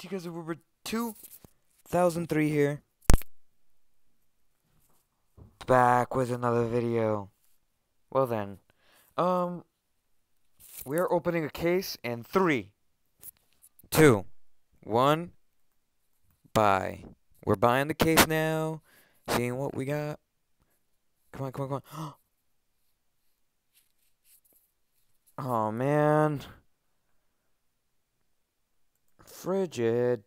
You guys? We're 2003 here. Back with another video. Well then, um, we're opening a case in three, two, one, buy. We're buying the case now, seeing what we got. Come on, come on, come on. Oh man. Frigid.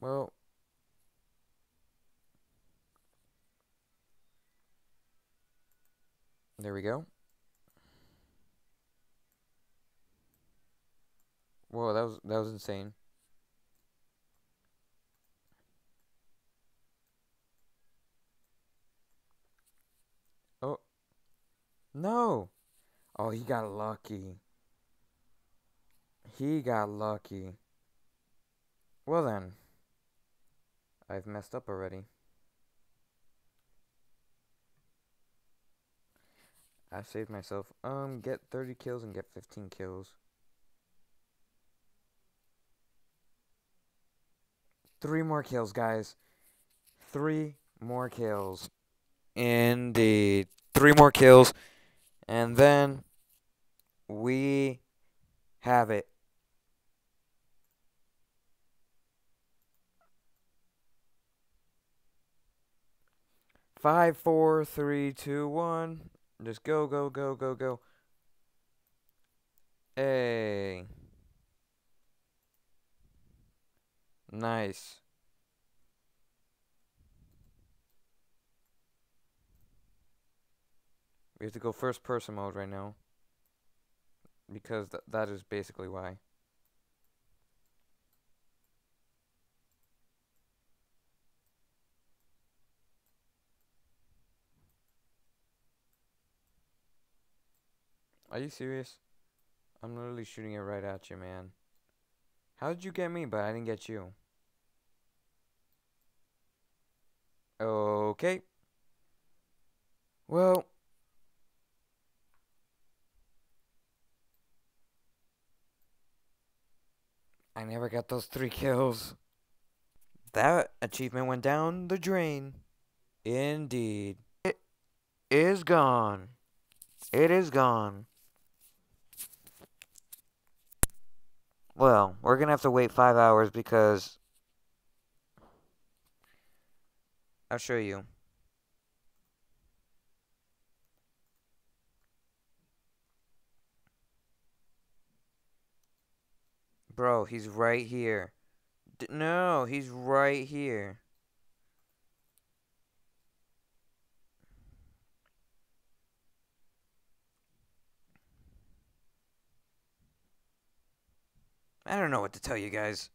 Well. There we go. Whoa, that was that was insane. Oh. No. Oh, he got lucky. He got lucky. Well then. I've messed up already. I saved myself. Um, get 30 kills and get 15 kills. Three more kills, guys. Three more kills. Indeed. Three more kills. And then we have it. Five, four, three, two, one. Just go, go, go, go, go. Hey. Nice. We have to go first person mode right now. Because th that is basically why. Are you serious? I'm literally shooting it right at you, man. How did you get me, but I didn't get you? Okay. Well. I never got those three kills. That achievement went down the drain. Indeed. It is gone. It is gone. Well, we're going to have to wait five hours because... I'll show you. Bro, he's right here. D no, he's right here. I don't know what to tell you guys.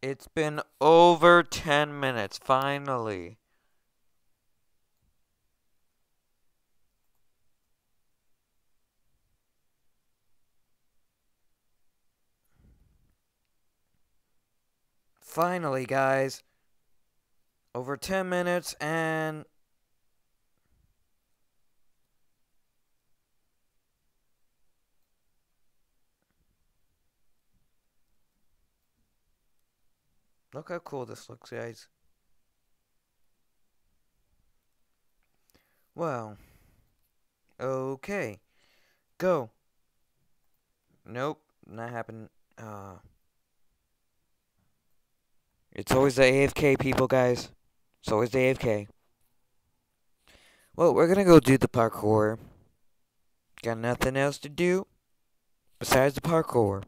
It's been over 10 minutes, finally. Finally, guys. Over 10 minutes and... Look how cool this looks, guys. Well. Okay. Go. Nope, not happening. Uh... It's always the AFK people, guys. It's always the AFK. Well, we're gonna go do the parkour. Got nothing else to do besides the parkour.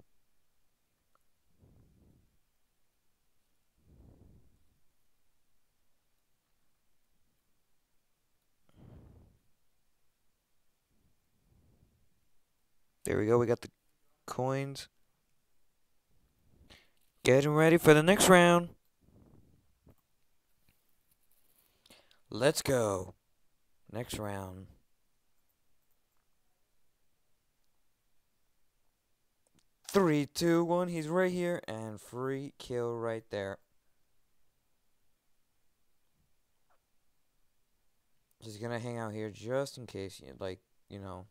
There we go, we got the coins. Getting ready for the next round. Let's go. Next round. Three, two, one. He's right here. And free kill right there. He's gonna hang out here just in case, like, you know.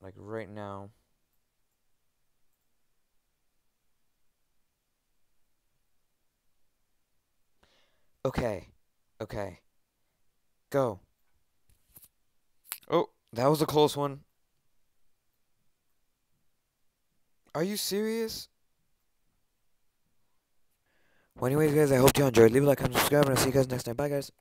Like right now. Okay. Okay. Go. Oh, that was a close one. Are you serious? Well, anyways, guys, I hope you enjoyed. Leave a like, comment, subscribe, and I'll see you guys next time. Bye, guys.